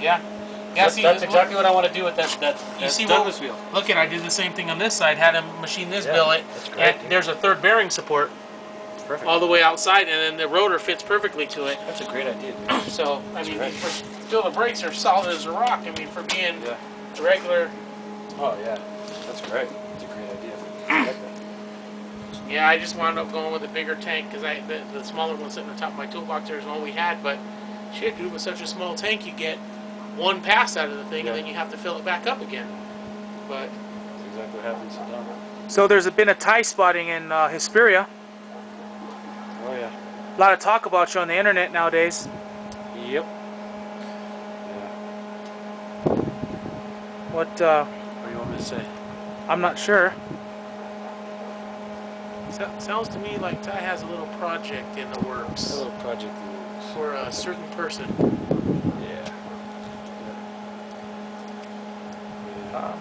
Yeah. Yeah, that's, see, that's exactly what I want to do with that, that, you see Douglas what, wheel. Look at, I did the same thing on this side. Had him machine this yeah, billet. That's great. And there's a third bearing support. Perfect. All the way outside, and then the rotor fits perfectly to it. That's a great idea. so, I that's mean, for, still the brakes are solid as a rock. I mean, for being yeah. regular. Oh yeah, that's great. That's a great idea. I like yeah, I just wound up going with a bigger tank because I the, the smaller one sitting on top of my toolbox there is one we had, but shit, dude, with such a small tank, you get one pass out of the thing, yeah. and then you have to fill it back up again. But that's exactly what happens in Denver. So there's been a Ty spotting in uh, Hesperia. Oh yeah. A lot of talk about you on the internet nowadays. Yep. Yeah. What? Uh, what do you want me to say? I'm not sure. So, sounds to me like Ty has a little project in the works. A little project in the works. For a certain person. Yeah. Um,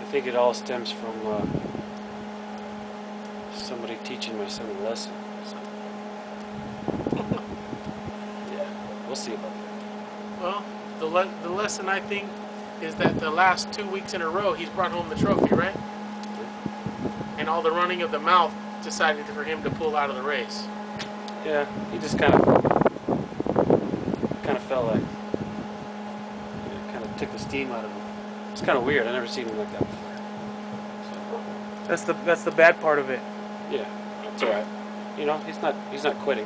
I think it all stems from uh, somebody teaching my son a lesson. So. yeah, we'll see about that. Well, the le the lesson I think is that the last two weeks in a row he's brought home the trophy, right? And all the running of the mouth decided for him to pull out of the race. Yeah, he just kind of kind of felt like kind of took the steam out of him. It's kind of weird. I never seen him like that before. So. That's the that's the bad part of it. Yeah, it's all right. You know, he's not he's not quitting.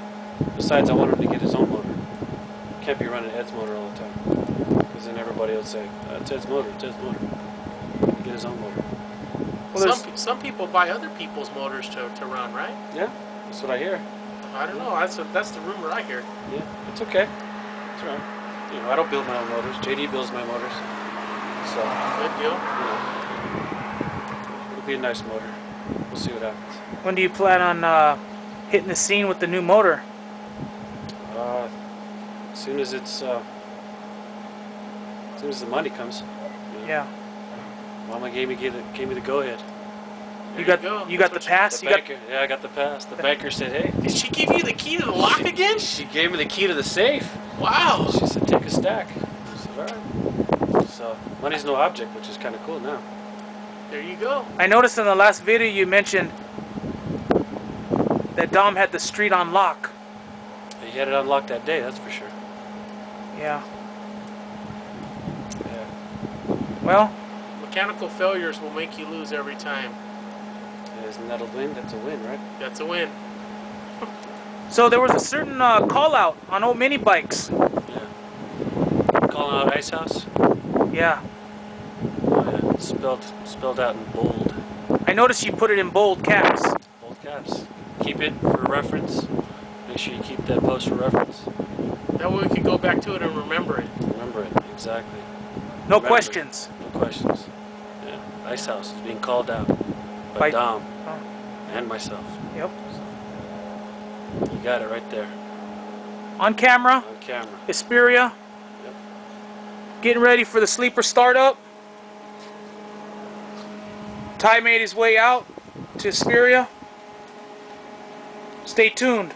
Besides, I want him to get his own motor. Can't be running Ed's motor all the time, because then everybody will say, uh, "It's Ed's motor. It's Ed's motor." Get his own motor. Well, some some people buy other people's motors to, to run, right? Yeah, that's what I hear. I don't know. That's a, that's the rumor I hear. Yeah, it's okay. It's all right. You know, I don't build my own motors. JD builds my motors. So good deal. You know, it'll be a nice motor. We'll see what happens. When do you plan on uh, hitting the scene with the new motor? Uh, as soon as it's, uh, as soon as the money comes. You know. Yeah. Mama gave me gave, the, gave me the go ahead. You got go. you got the pass. The you banker, got yeah, I got the pass. The banker said, "Hey." Did she give you the key to the lock she, again? She gave me the key to the safe. Wow. She said, "Take a stack." I said, "All right." So money's no object, which is kind of cool now. There you go. I noticed in the last video you mentioned that Dom had the street on lock. He had it unlocked that day, that's for sure. Yeah. Yeah. Well. Mechanical failures will make you lose every time. Yeah, isn't that a win? That's a win, right? That's a win. so there was a certain uh, call out on old mini bikes. Yeah. Calling out Ice House? Yeah. Spelled, spelled out in bold. I noticed you put it in bold caps. Bold caps. Keep it for reference. Make sure you keep that post for reference. That way we can go back to it and remember it. Remember it, exactly. No remember questions. It. No questions. Yeah. Ice House is being called out by, by Dom oh. and myself. Yep. So, you got it right there. On camera. On camera. Hesperia. Getting ready for the sleeper startup. Ty made his way out to Hesperia. Stay tuned.